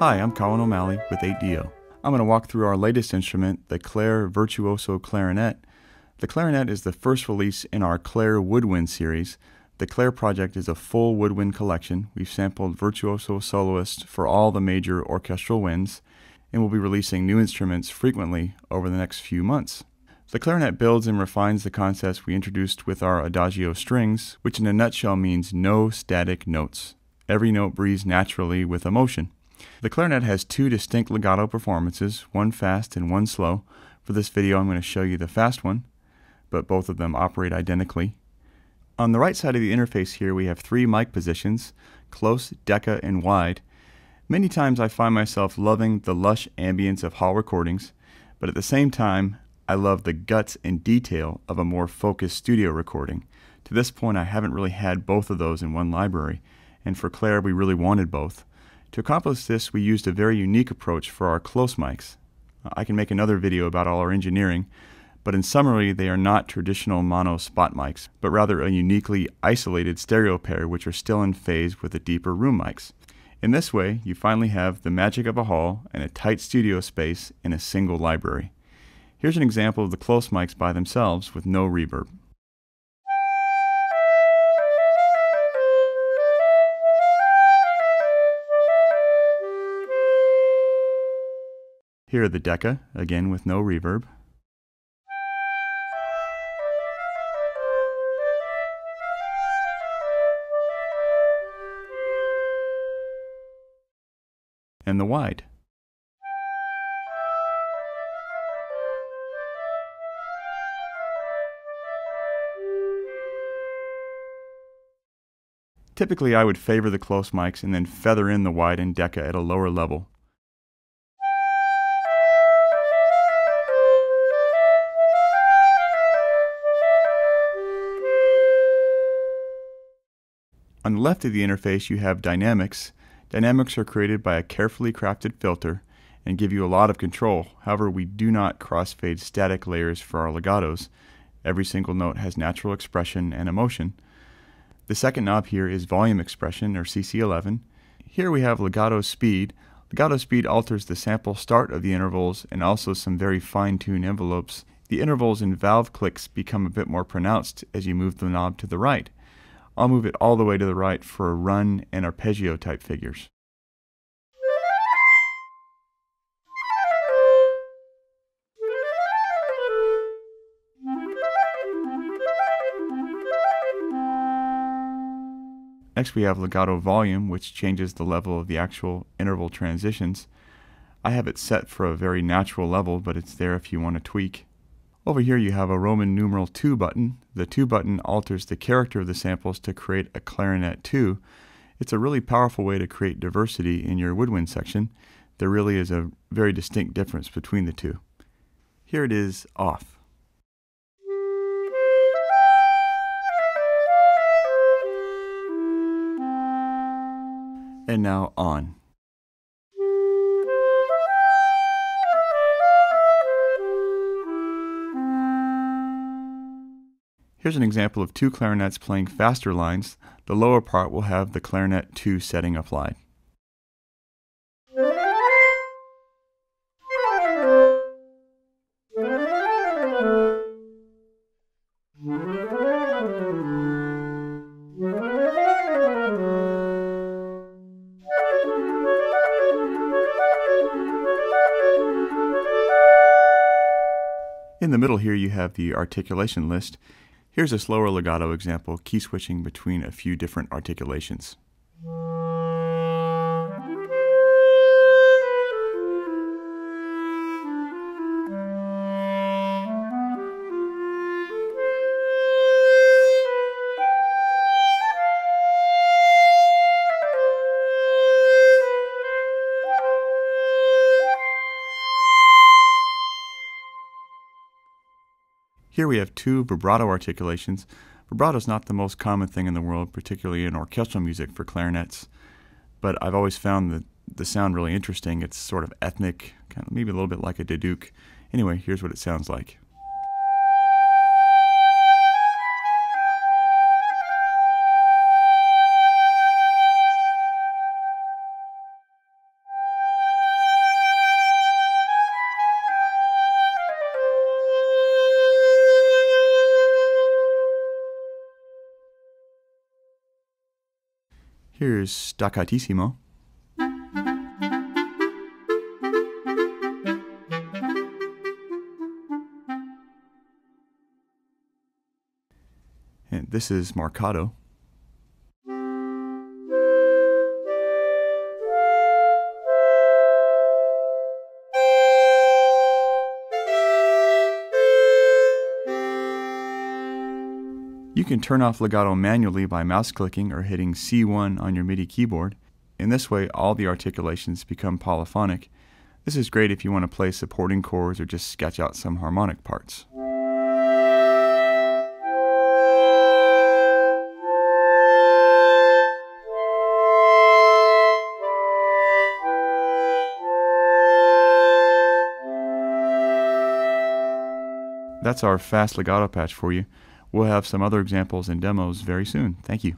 Hi, I'm Colin O'Malley with 8Dio. I'm going to walk through our latest instrument, the Claire Virtuoso Clarinet. The clarinet is the first release in our Claire Woodwind series. The Claire project is a full woodwind collection. We've sampled virtuoso soloists for all the major orchestral winds, and we'll be releasing new instruments frequently over the next few months. The clarinet builds and refines the concepts we introduced with our adagio strings, which in a nutshell means no static notes. Every note breathes naturally with emotion. The clarinet has two distinct legato performances, one fast and one slow. For this video I'm going to show you the fast one, but both of them operate identically. On the right side of the interface here we have three mic positions, close, Decca, and wide. Many times I find myself loving the lush ambience of hall recordings, but at the same time I love the guts and detail of a more focused studio recording. To this point I haven't really had both of those in one library, and for Claire, we really wanted both. To accomplish this, we used a very unique approach for our close mics. I can make another video about all our engineering, but in summary, they are not traditional mono spot mics, but rather a uniquely isolated stereo pair which are still in phase with the deeper room mics. In this way, you finally have the magic of a hall and a tight studio space in a single library. Here's an example of the close mics by themselves with no reverb. Here are the Decca, again with no reverb. And the wide. Typically I would favor the close mics and then feather in the wide and Decca at a lower level. On the left of the interface, you have dynamics. Dynamics are created by a carefully crafted filter and give you a lot of control. However, we do not crossfade static layers for our legatos. Every single note has natural expression and emotion. The second knob here is volume expression, or CC11. Here we have legato speed. Legato speed alters the sample start of the intervals and also some very fine-tuned envelopes. The intervals and valve clicks become a bit more pronounced as you move the knob to the right. I'll move it all the way to the right for a run and arpeggio type figures. Next we have legato volume, which changes the level of the actual interval transitions. I have it set for a very natural level, but it's there if you want to tweak. Over here you have a Roman numeral 2 button. The 2 button alters the character of the samples to create a clarinet 2. It's a really powerful way to create diversity in your woodwind section. There really is a very distinct difference between the two. Here it is off. And now on. Here's an example of two clarinets playing faster lines. The lower part will have the clarinet 2 setting applied. In the middle here you have the articulation list. Here's a slower legato example, key switching between a few different articulations. Here we have two vibrato articulations. Vibrato is not the most common thing in the world, particularly in orchestral music for clarinets, but I've always found the, the sound really interesting. It's sort of ethnic, kind of maybe a little bit like a duduk. Anyway, here's what it sounds like. Here's Staccatissimo. And this is Marcato. You can turn off legato manually by mouse clicking or hitting C1 on your MIDI keyboard. In this way, all the articulations become polyphonic. This is great if you want to play supporting chords or just sketch out some harmonic parts. That's our fast legato patch for you. We'll have some other examples and demos very soon. Thank you.